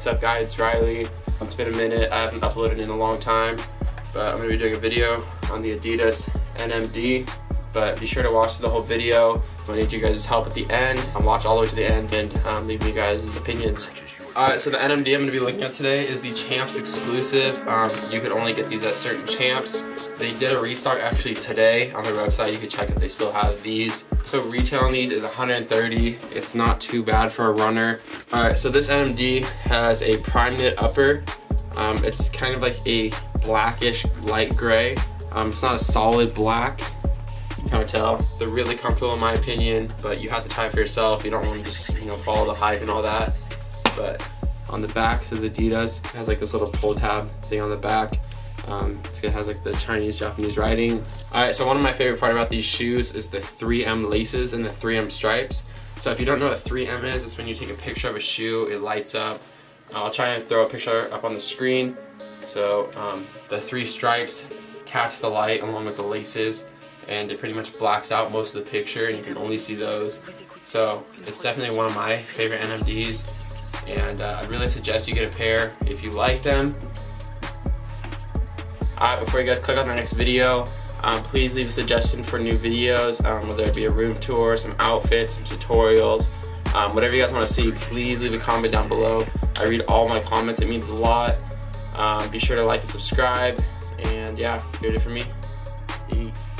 What's up guys, it's Riley. It's been a minute, I haven't uploaded in a long time, but I'm to be doing a video on the Adidas NMD. But be sure to watch the whole video. To need you guys' help at the end. Um, watch all the way to the end and um, leave me guys' opinions. Alright, so the NMD I'm going to be looking at today is the Champs exclusive. Um, you can only get these at certain Champs. They did a restock actually today on their website. You can check if they still have these. So retail on these is 130. It's not too bad for a runner. Alright, so this NMD has a prime knit upper. Um, it's kind of like a blackish light gray. Um, it's not a solid black. Tell. They're really comfortable in my opinion, but you have to try for yourself. You don't want to just, you know, follow the hype and all that. But on the back says Adidas. It has like this little pull tab thing on the back. Um, it has like the Chinese Japanese writing. Alright, so one of my favorite part about these shoes is the 3M laces and the 3M stripes. So if you don't know what 3M is, it's when you take a picture of a shoe, it lights up. I'll try and throw a picture up on the screen. So um, the three stripes catch the light along with the laces and it pretty much blacks out most of the picture and you can only see those. So it's definitely one of my favorite NMDs and uh, I really suggest you get a pair if you like them. Alright, before you guys click on the next video, um, please leave a suggestion for new videos, um, whether it be a room tour, some outfits, some tutorials, um, whatever you guys want to see, please leave a comment down below. I read all my comments, it means a lot. Um, be sure to like and subscribe, and yeah, do it for me. Peace.